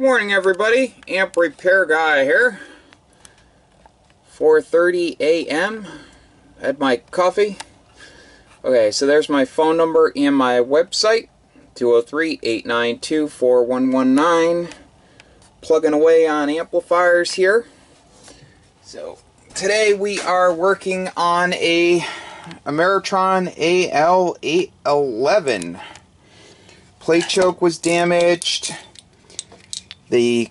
Morning everybody, Amp Repair Guy here. 4.30 a.m. Had my coffee. Okay, so there's my phone number and my website. 203-892-4119. Plugging away on amplifiers here. So today we are working on a Ameritron AL811. Plate choke was damaged the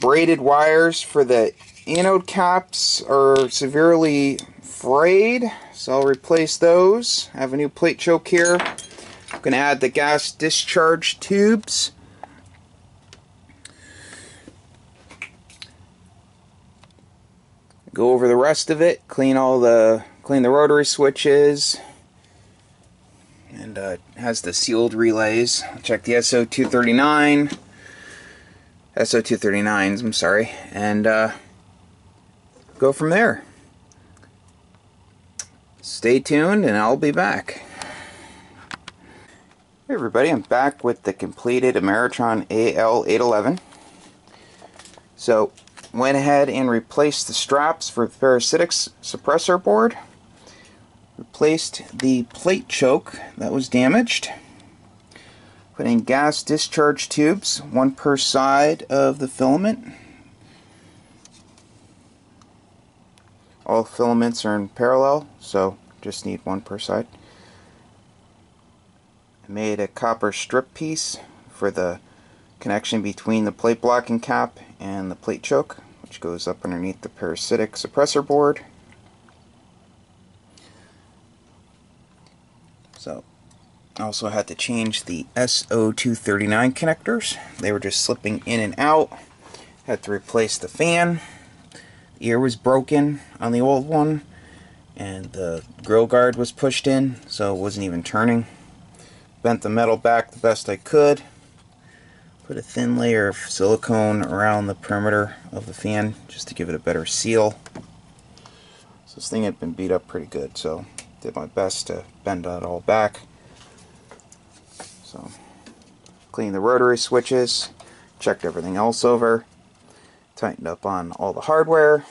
braided wires for the anode caps are severely frayed, so I'll replace those. I have a new plate choke here. I'm going to add the gas discharge tubes. Go over the rest of it, clean all the clean the rotary switches, and uh, has the sealed relays. Check the SO239 SO239s, I'm sorry, and uh, go from there. Stay tuned and I'll be back. Hey everybody, I'm back with the completed Ameritron AL811. So, went ahead and replaced the straps for the parasitics suppressor board. Replaced the plate choke that was damaged. Put in gas discharge tubes, one per side of the filament. All filaments are in parallel, so just need one per side. I made a copper strip piece for the connection between the plate blocking cap and the plate choke, which goes up underneath the parasitic suppressor board. So also had to change the SO239 connectors. They were just slipping in and out. Had to replace the fan. The ear was broken on the old one. And the grill guard was pushed in, so it wasn't even turning. Bent the metal back the best I could. Put a thin layer of silicone around the perimeter of the fan just to give it a better seal. So this thing had been beat up pretty good, so did my best to bend it all back. So, cleaned the rotary switches, checked everything else over, tightened up on all the hardware.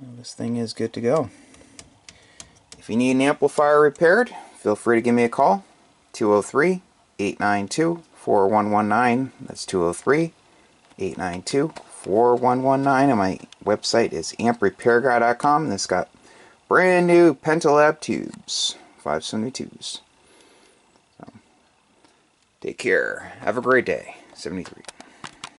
And this thing is good to go. If you need an amplifier repaired, feel free to give me a call. 203 892 4119. That's 203 892 4119. And my website is amprepairguy.com. And it's got brand new Pentalab tubes, 572s. Take care. Have a great day. 73.